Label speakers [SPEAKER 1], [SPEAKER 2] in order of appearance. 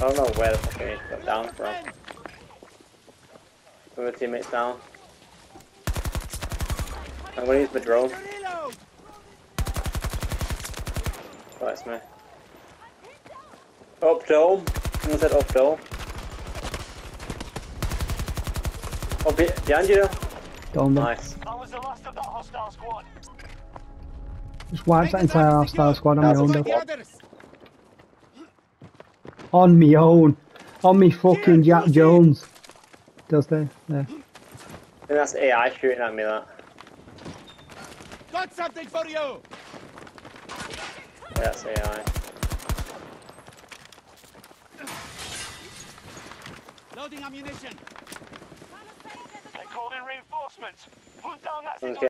[SPEAKER 1] I don't know where the fuck he got down from. Other teammates down. I'm gonna use my drone.
[SPEAKER 2] Reload!
[SPEAKER 1] Oh, it's me. Up dome. Someone said up dome. Oh, be behind you.
[SPEAKER 3] Don't.
[SPEAKER 1] Nice.
[SPEAKER 4] I was the last of that hostile squad.
[SPEAKER 3] Just wiped that entire hostile squad on my
[SPEAKER 1] That's
[SPEAKER 3] own. On me own. On me fucking Jack Jones. Does they? Yeah.
[SPEAKER 1] I think that's AI shooting at me. That.
[SPEAKER 2] Got something for you!
[SPEAKER 1] Yeah, that's AI.
[SPEAKER 2] Loading ammunition!
[SPEAKER 4] They called in reinforcements. Hunt down that
[SPEAKER 1] Someone's